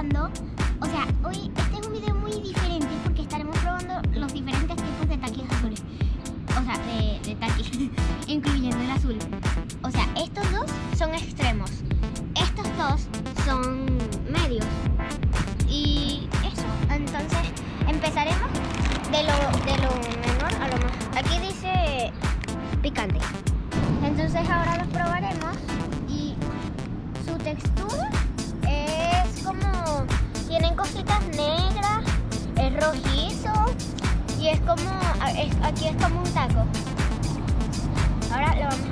o sea, hoy este es un video muy diferente porque estaremos probando los diferentes tipos de taquis azules. O sea, de, de taquis, incluyendo el azul. O sea, estos dos son extremos. Estos dos son medios. Y eso, entonces empezaremos de lo, de lo menor a lo más. Aquí dice picante. Entonces ahora los probaremos y es como es- aquí es como un taco. Ahora lo vamos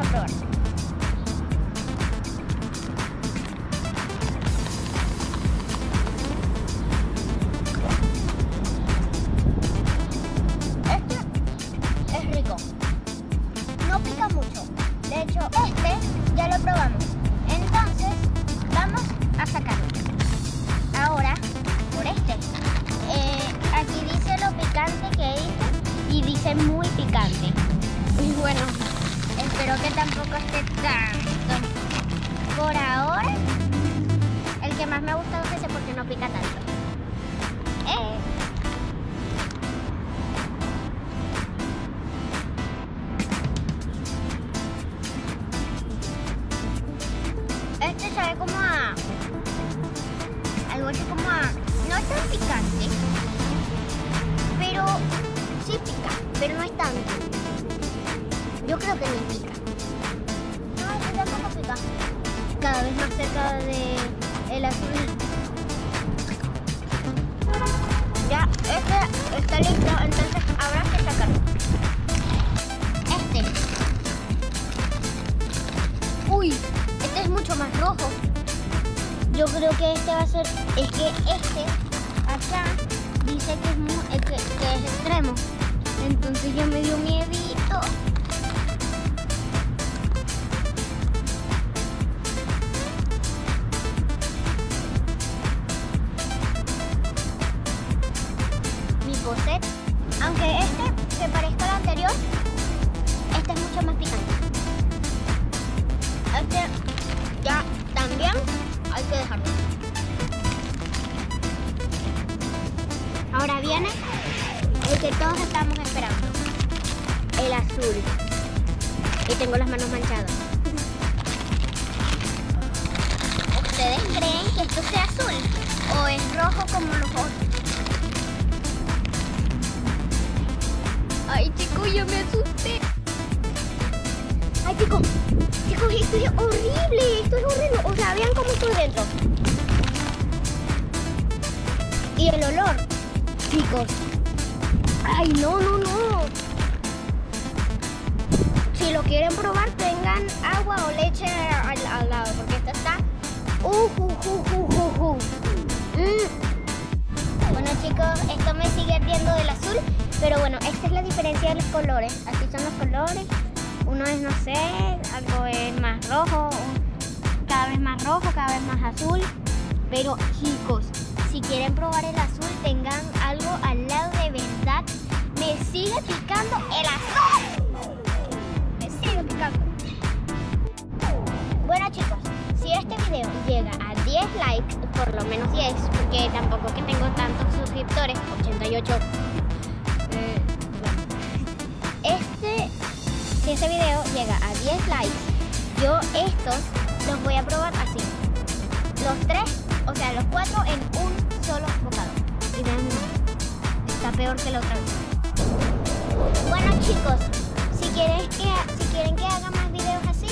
dice muy picante. Y bueno, espero que tampoco esté tanto. Por ahora, el que más me ha gustado es ese porque no pica tanto. Eh, Este sabe como a. Algo así como a. No tan picante. Pero sí pica. Pero no es tanto. Yo creo que no pica. No, tampoco pica. Cada vez más cerca de el azul. Ya, este está listo. Entonces habrá que sacarlo. Este. Uy, este es mucho más rojo. Yo creo que este va a ser. Es que este, acá, dice que es, eh, que es extremo. Entonces ya me dio miedito. Mi poset. Aunque este se parezca al anterior, este es mucho más picante. Este ya también hay que dejarlo. Ahora viene que todos estamos esperando. El azul. Y tengo las manos manchadas. ¿Ustedes creen que esto sea azul? ¿O es rojo como los otros? Ay, chicos, yo me asusté. Ay, chicos, chicos, esto es horrible, esto es horrible. O sea, vean cómo estoy dentro. Y el olor, chicos. Ay, no, no, no. Si lo quieren probar, tengan agua o leche al, lado, porque esto está. Uh, uh, uh. Mm. Bueno, chicos, esto me sigue ardiendo del azul, pero bueno, esta es la diferencia de los colores. Así son los colores. Uno es, no sé, algo es más rojo, cada vez más rojo, cada vez más azul. Pero chicos, si quieren probar el azul, tengan algo al lado. Sigue picando el azul. Me sigue picando. Bueno chicos, si este video llega a 10 likes, por lo menos 10, porque tampoco que tengo tantos suscriptores, 88. eh. Este si este video llega a 10 likes, yo estos los voy a probar así. Los tres, o sea, los cuatro en un solo bocado. Y vean, está peor que la otra vez. Bueno chicos, si quieren que, si quieren que haga más videos así,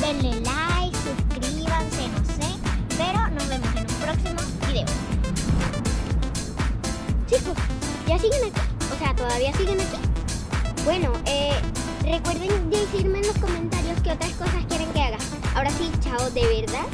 denle like, suscríbanse, no sé. Pero nos vemos en un próximo video. Chicos, ya siguen aquí. O sea, todavía siguen aquí. Bueno, eh, recuerden decirme en los comentarios qué otras cosas quieren que haga. Ahora sí, chao, de verdad.